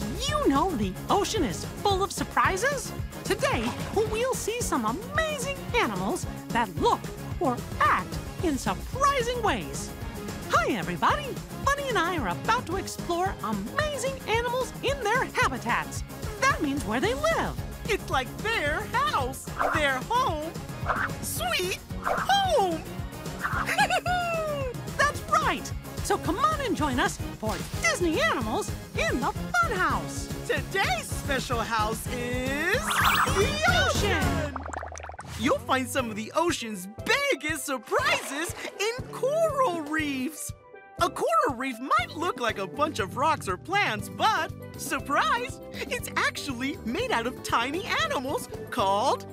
Did you know the ocean is full of surprises? Today, we'll see some amazing animals that look or act in surprising ways. Hi, everybody! Bunny and I are about to explore amazing animals in their habitats. That means where they live. It's like their house, their home, sweet home. That's right! So come on and join us for Disney Animals in the Funhouse. Today's special house is the ocean. You'll find some of the ocean's biggest surprises in coral reefs. A coral reef might look like a bunch of rocks or plants, but surprise, it's actually made out of tiny animals called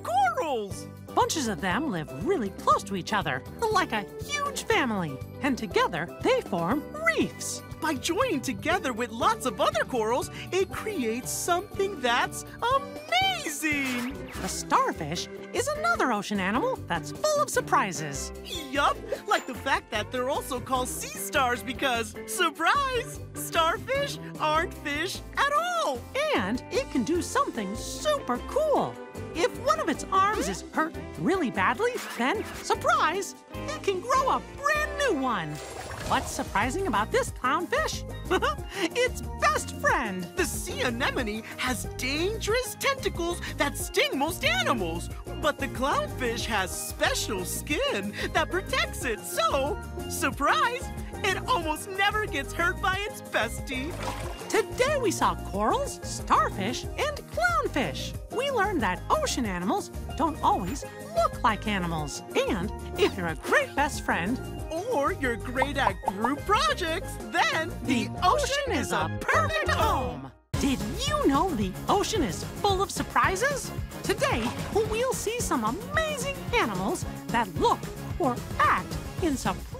Bunches of them live really close to each other, like a huge family. And together, they form reefs. By joining together with lots of other corals, it creates something that's amazing. The starfish is another ocean animal that's full of surprises. Yup, like the fact that they're also called sea stars because, surprise, starfish aren't fish at all. And it can do something super cool. If one of its arms is hurt really badly, then, surprise, it can grow a brand new one. What's surprising about this clownfish? its best friend. The anemone has dangerous tentacles that sting most animals, but the clownfish has special skin that protects it. So, surprise, it almost never gets hurt by its bestie. Today we saw corals, starfish, and clownfish. We learned that ocean animals don't always look like animals. And if you're a great best friend, or you're great at group projects, then the, ocean, is a perfect home. Did you know the ocean is full of surprises? Today, we'll see some amazing animals that look or act in surprising